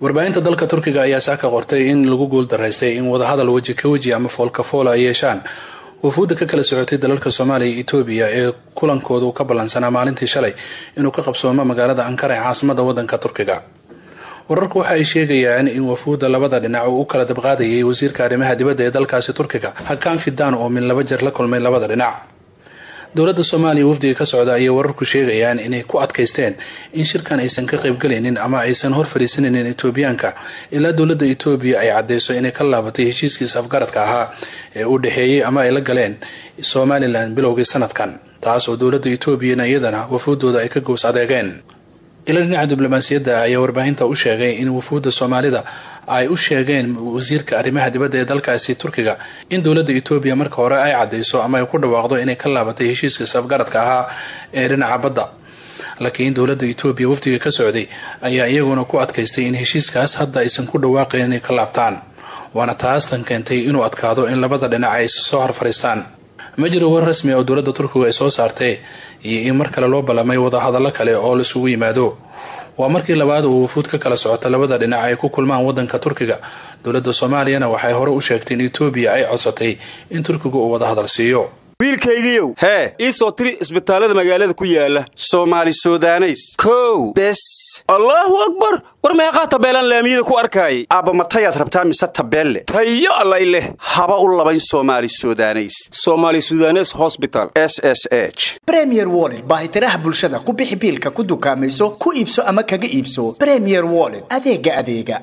warbaahinta dalka turkiga ayaa saaka qortay in lagu guuldaraystay in wadahadal weji ka weji ama foolkafoola ay yeeshaan. Wafuudda ka kala socotay dalalka soomaaliya iyo etoobiya ee kulankooda ka ballansanaa maalintii shalay inuu ka qabsoomo magaalada ankara ee caasimada waddanka turkiga. Wararku waxa ay sheegayaan in wafuudda labada dhinac uu u kala dabqaadayay wasiirka arrimaha dibadda ee dalkaasi turkiga hakaan fidaan oo min laba jeer la kulmay labada dhinac dowladda soomaaliya wafdiga ka socda ayay wararku sheegayaan inay ku adkaysteen in shirkan aysan ka qaybgalaynin ama aysan hor fadhiisanaynin etoobiyaanka ilaa dowladda etoobiya ay caddeyso inay ka laabatay heshiiskiisa afgaradka ahaa ee u dhexeeyey ama ay la galeen somalilan bilowgii sanadkan taas oo dowladda etoobiyana iyadana wafuuddooda ay ka gows adeegeen ila dhinaca diblomaasiyadda ayaa warbaahinta u sheegay in wufuudda soomaalida ay u sheegeen wasiirka arrimaha dibadda ee dalkaasi turkiga in dowladda etoobiya marka hore ay caddeyso ama ay ku dhawaaqdo inay ka laabatay heshiiska safgaradka ahaa ee dhinaca badda. Laakiin dowladda etoobiya wafdiga ka socday ayaa iyaguna ku adkaystay in heshiiskaas hadda aysan ku dhawaaqayn inay ka laabtaan waana taastan keentay inuu adkaado in labada dhinac ay soo hor fadhiistaan ma jiro war rasmi oo dowladda turkiga ay soo saartay iyo in mar kale loo ballamay wadahadallo kale oo laisugu yimaado. Waa markii labaad uu wufuud ka kala socota labada dhinac ay ku kulmaan waddanka turkiga. Dowladda soomaaliyana waxay hore u sheegtay in etoobiya ay codsatay in turkiga uu wadahadal siiyo wiilkaygiiow hee ii soo tiri isbitaallada magaalada ku yaalla soomaali sudaneys. Kow. Bes. Allaahu akbar. War meeqaa tabeelaan laamiyada ku arkaayay aabba matayaad rabtaa mise tabeelle? Tayo allay leh. Haba u labayn soomaali sudaneys. Somaali sudanes hosbital s s h. Bremier wollet baahitiraha bulshada. Ku bixi biilka ku dukaamayso ku iibso ama kaga iibso. Bremier wollet adeega adeega